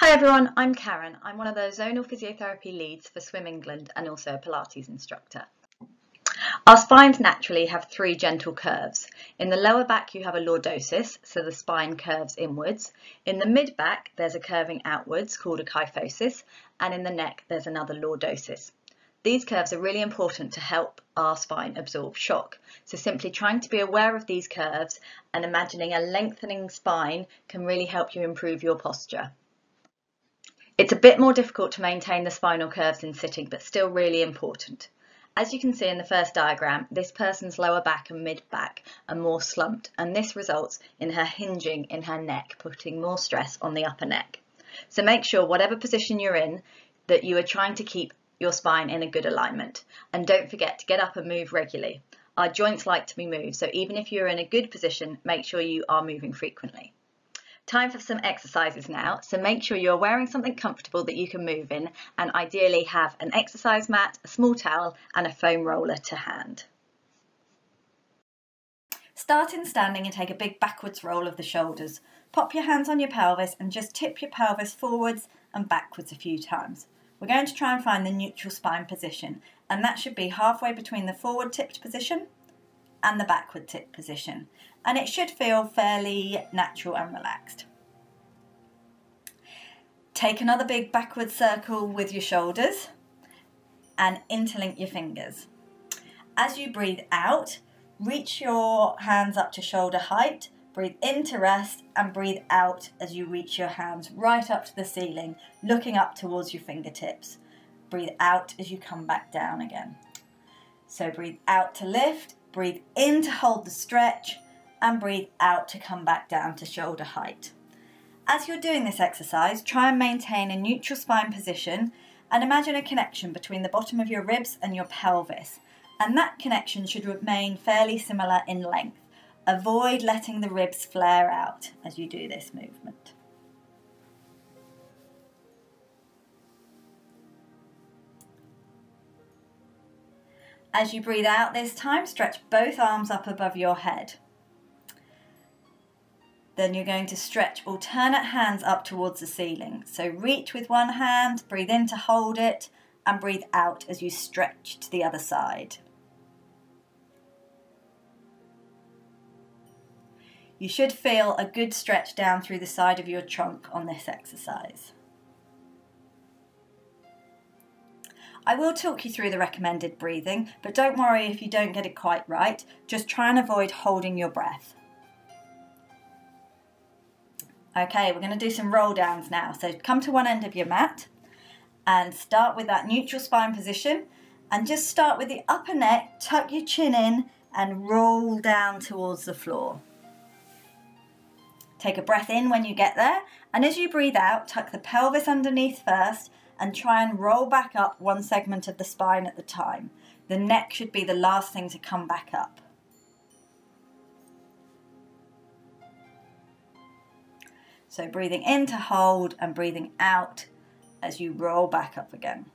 Hi everyone, I'm Karen. I'm one of the zonal physiotherapy leads for Swim England and also a Pilates instructor. Our spines naturally have three gentle curves. In the lower back you have a lordosis, so the spine curves inwards. In the mid back there's a curving outwards called a kyphosis and in the neck there's another lordosis. These curves are really important to help our spine absorb shock. So simply trying to be aware of these curves and imagining a lengthening spine can really help you improve your posture. It's a bit more difficult to maintain the spinal curves in sitting, but still really important. As you can see in the first diagram, this person's lower back and mid back are more slumped, and this results in her hinging in her neck, putting more stress on the upper neck. So make sure whatever position you're in, that you are trying to keep your spine in a good alignment. And don't forget to get up and move regularly. Our joints like to be moved, so even if you're in a good position, make sure you are moving frequently. Time for some exercises now, so make sure you're wearing something comfortable that you can move in and ideally have an exercise mat, a small towel and a foam roller to hand. Start in standing and take a big backwards roll of the shoulders. Pop your hands on your pelvis and just tip your pelvis forwards and backwards a few times. We're going to try and find the neutral spine position and that should be halfway between the forward tipped position and the backward tipped position and it should feel fairly natural and relaxed. Take another big backward circle with your shoulders and interlink your fingers. As you breathe out, reach your hands up to shoulder height Breathe in to rest and breathe out as you reach your hands right up to the ceiling, looking up towards your fingertips. Breathe out as you come back down again. So breathe out to lift, breathe in to hold the stretch, and breathe out to come back down to shoulder height. As you're doing this exercise, try and maintain a neutral spine position and imagine a connection between the bottom of your ribs and your pelvis. And that connection should remain fairly similar in length. Avoid letting the ribs flare out as you do this movement. As you breathe out this time, stretch both arms up above your head. Then you're going to stretch alternate hands up towards the ceiling. So reach with one hand, breathe in to hold it, and breathe out as you stretch to the other side. You should feel a good stretch down through the side of your trunk on this exercise. I will talk you through the recommended breathing, but don't worry if you don't get it quite right. Just try and avoid holding your breath. Okay, we're going to do some roll downs now. So come to one end of your mat and start with that neutral spine position and just start with the upper neck, tuck your chin in and roll down towards the floor. Take a breath in when you get there, and as you breathe out, tuck the pelvis underneath first and try and roll back up one segment of the spine at the time. The neck should be the last thing to come back up. So breathing in to hold and breathing out as you roll back up again.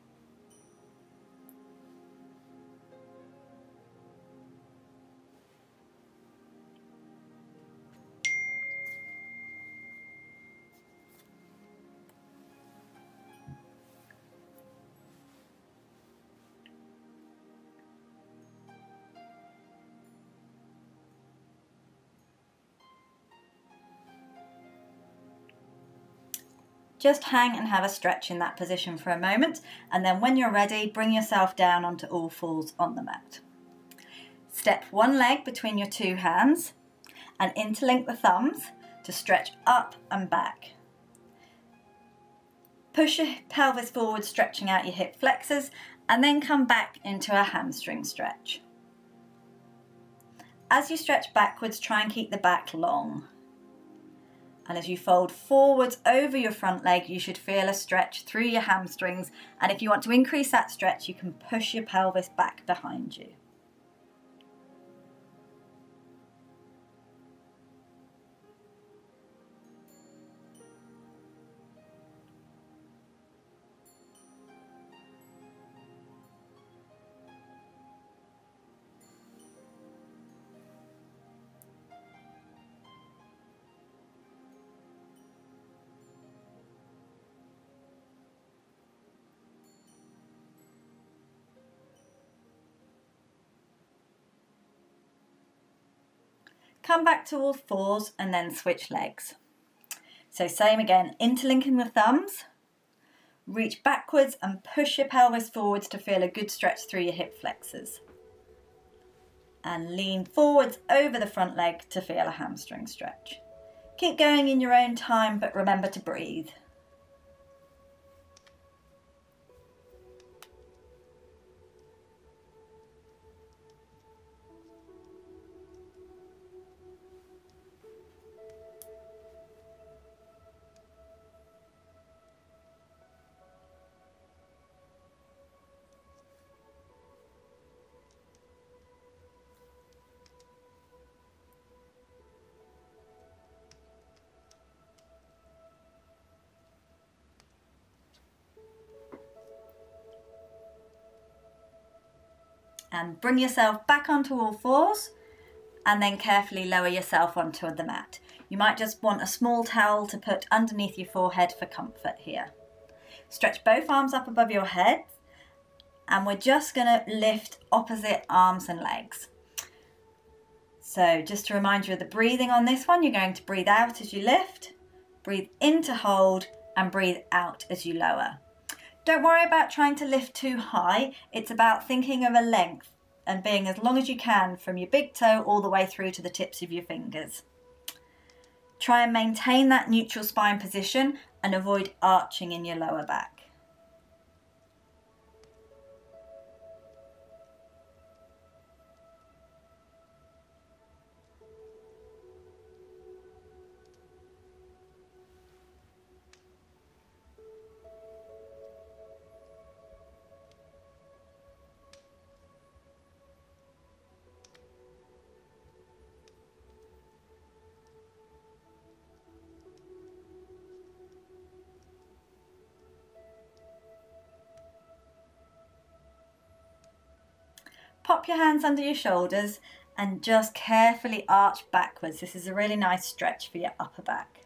Just hang and have a stretch in that position for a moment, and then when you're ready, bring yourself down onto all fours on the mat. Step one leg between your two hands and interlink the thumbs to stretch up and back. Push your pelvis forward, stretching out your hip flexors, and then come back into a hamstring stretch. As you stretch backwards, try and keep the back long. And as you fold forwards over your front leg, you should feel a stretch through your hamstrings. And if you want to increase that stretch, you can push your pelvis back behind you. Come back to all fours and then switch legs. So same again, interlinking the thumbs, reach backwards and push your pelvis forwards to feel a good stretch through your hip flexors. And lean forwards over the front leg to feel a hamstring stretch. Keep going in your own time, but remember to breathe. And bring yourself back onto all fours and then carefully lower yourself onto the mat. You might just want a small towel to put underneath your forehead for comfort here. Stretch both arms up above your head and we're just going to lift opposite arms and legs. So just to remind you of the breathing on this one, you're going to breathe out as you lift, breathe in to hold and breathe out as you lower. Don't worry about trying to lift too high. It's about thinking of a length and being as long as you can from your big toe all the way through to the tips of your fingers. Try and maintain that neutral spine position and avoid arching in your lower back. Pop your hands under your shoulders and just carefully arch backwards. This is a really nice stretch for your upper back.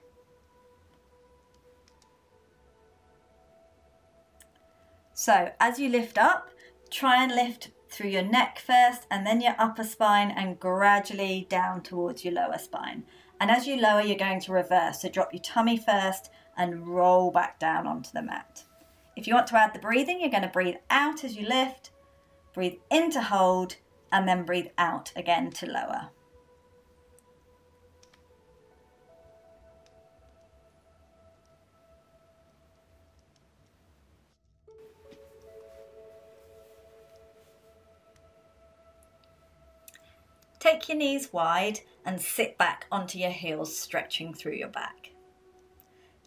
So as you lift up, try and lift through your neck first and then your upper spine and gradually down towards your lower spine. And as you lower, you're going to reverse. So drop your tummy first and roll back down onto the mat. If you want to add the breathing, you're going to breathe out as you lift Breathe in to hold and then breathe out again to lower. Take your knees wide and sit back onto your heels, stretching through your back.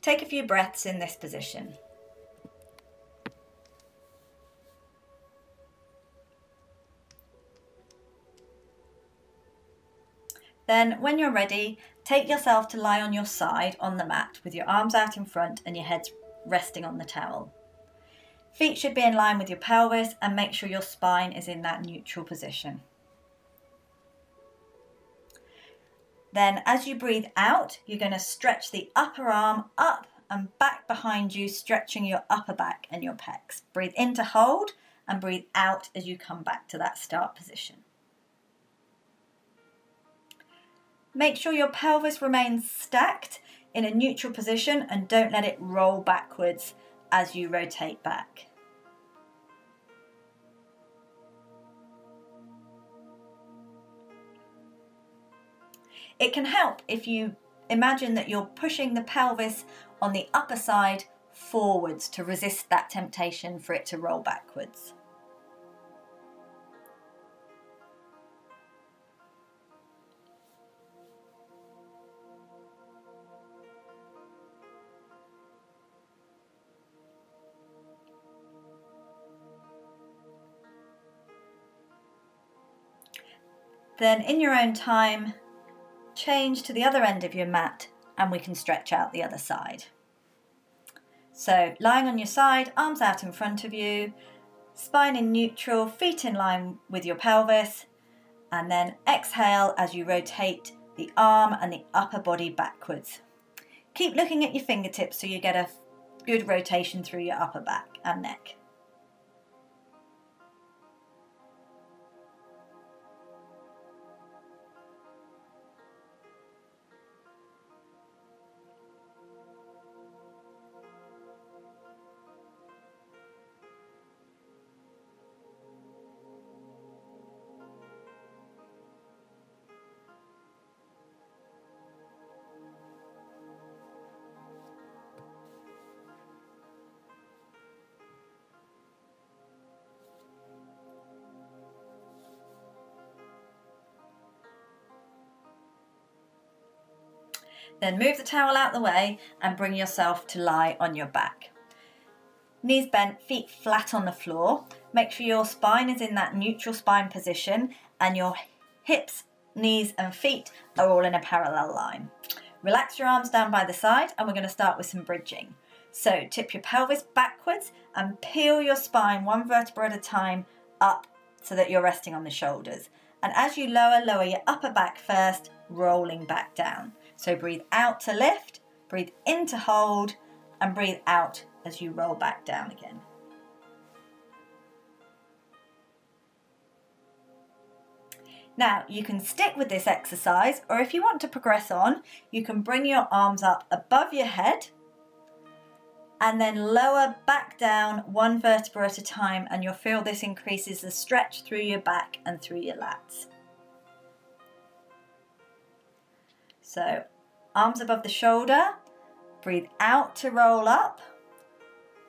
Take a few breaths in this position. Then, when you're ready, take yourself to lie on your side on the mat with your arms out in front and your head resting on the towel. Feet should be in line with your pelvis and make sure your spine is in that neutral position. Then as you breathe out, you're going to stretch the upper arm up and back behind you, stretching your upper back and your pecs. Breathe in to hold and breathe out as you come back to that start position. Make sure your pelvis remains stacked in a neutral position and don't let it roll backwards as you rotate back. It can help if you imagine that you're pushing the pelvis on the upper side forwards to resist that temptation for it to roll backwards. Then in your own time, change to the other end of your mat and we can stretch out the other side. So lying on your side, arms out in front of you, spine in neutral, feet in line with your pelvis, and then exhale as you rotate the arm and the upper body backwards. Keep looking at your fingertips so you get a good rotation through your upper back and neck. Then move the towel out the way and bring yourself to lie on your back. Knees bent, feet flat on the floor. Make sure your spine is in that neutral spine position and your hips, knees and feet are all in a parallel line. Relax your arms down by the side and we're going to start with some bridging. So tip your pelvis backwards and peel your spine one vertebra at a time up so that you're resting on the shoulders. And as you lower, lower your upper back first, rolling back down. So breathe out to lift, breathe in to hold, and breathe out as you roll back down again. Now, you can stick with this exercise, or if you want to progress on, you can bring your arms up above your head and then lower back down one vertebra at a time, and you'll feel this increases the stretch through your back and through your lats. So, arms above the shoulder, breathe out to roll up,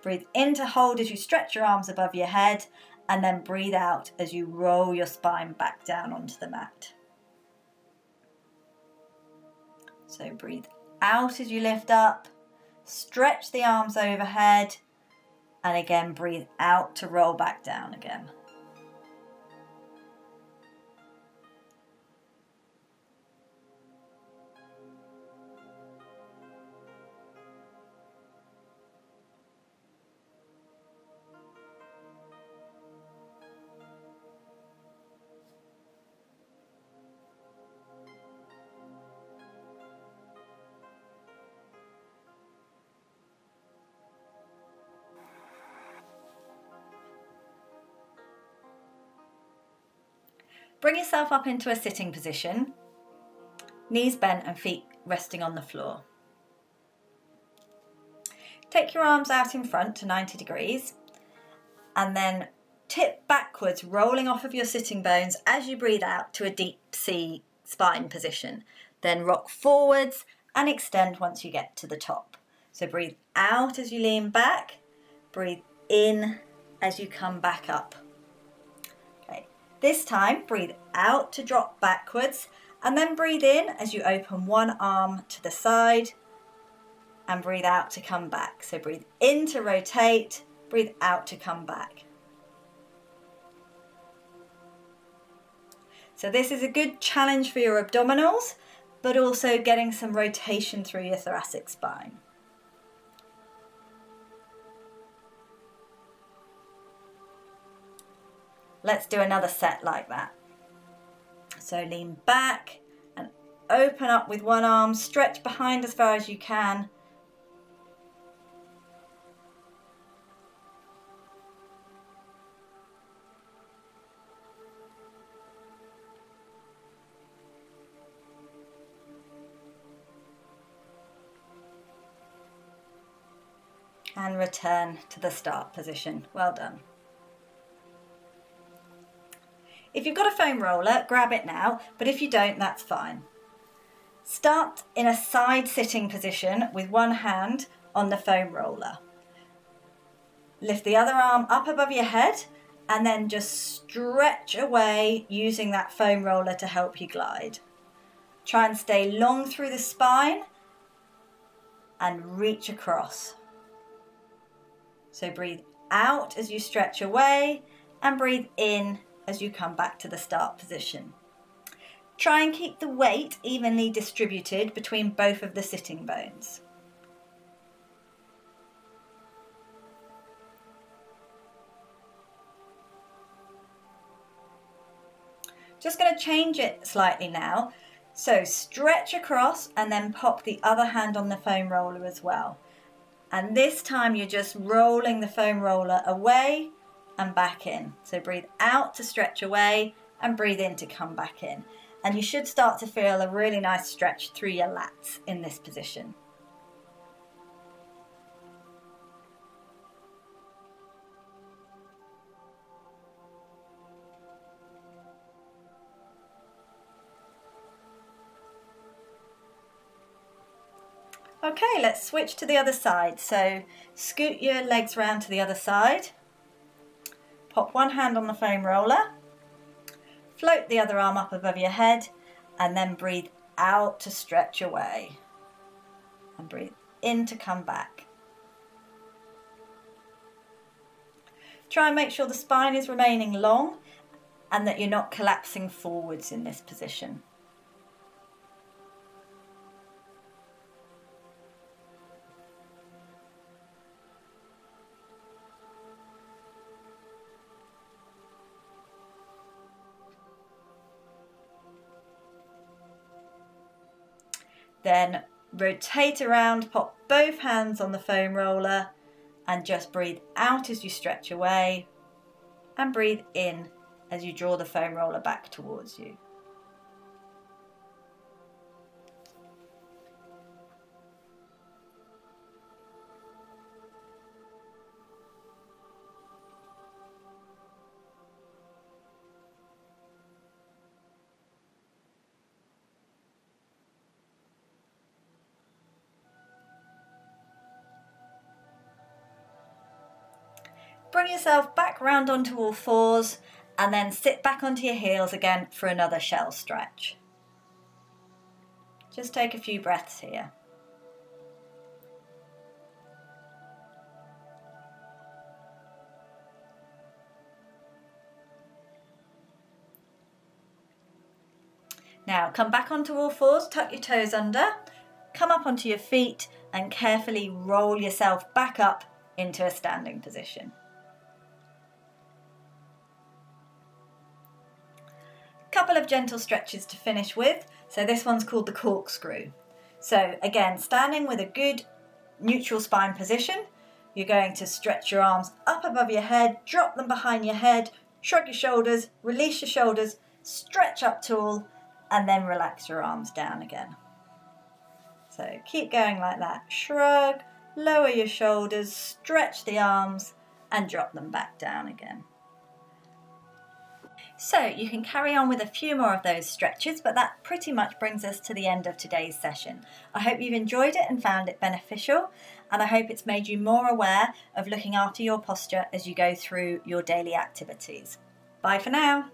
breathe in to hold as you stretch your arms above your head, and then breathe out as you roll your spine back down onto the mat. So breathe out as you lift up, stretch the arms overhead, and again breathe out to roll back down again. Bring yourself up into a sitting position, knees bent and feet resting on the floor. Take your arms out in front to 90 degrees and then tip backwards, rolling off of your sitting bones as you breathe out to a deep C spine position. Then rock forwards and extend once you get to the top. So breathe out as you lean back, breathe in as you come back up. This time, breathe out to drop backwards and then breathe in as you open one arm to the side and breathe out to come back. So breathe in to rotate, breathe out to come back. So this is a good challenge for your abdominals, but also getting some rotation through your thoracic spine. Let's do another set like that. So lean back and open up with one arm, stretch behind as far as you can. And return to the start position. Well done. If you've got a foam roller, grab it now, but if you don't, that's fine. Start in a side sitting position with one hand on the foam roller. Lift the other arm up above your head and then just stretch away using that foam roller to help you glide. Try and stay long through the spine and reach across. So breathe out as you stretch away and breathe in as you come back to the start position. Try and keep the weight evenly distributed between both of the sitting bones. Just going to change it slightly now. So stretch across and then pop the other hand on the foam roller as well. And this time you're just rolling the foam roller away and back in. So breathe out to stretch away and breathe in to come back in. And you should start to feel a really nice stretch through your lats in this position. Okay, let's switch to the other side. So scoot your legs round to the other side. Pop one hand on the foam roller, float the other arm up above your head, and then breathe out to stretch away. and breathe in to come back. Try and make sure the spine is remaining long and that you're not collapsing forwards in this position. Then rotate around, pop both hands on the foam roller and just breathe out as you stretch away and breathe in as you draw the foam roller back towards you. Bring yourself back round onto all fours and then sit back onto your heels again for another shell stretch. Just take a few breaths here. Now come back onto all fours, tuck your toes under, come up onto your feet and carefully roll yourself back up into a standing position. Couple of gentle stretches to finish with. So this one's called the corkscrew. So again, standing with a good neutral spine position, you're going to stretch your arms up above your head, drop them behind your head, shrug your shoulders, release your shoulders, stretch up tall, and then relax your arms down again. So keep going like that. Shrug, lower your shoulders, stretch the arms, and drop them back down again. So you can carry on with a few more of those stretches, but that pretty much brings us to the end of today's session. I hope you've enjoyed it and found it beneficial, and I hope it's made you more aware of looking after your posture as you go through your daily activities. Bye for now.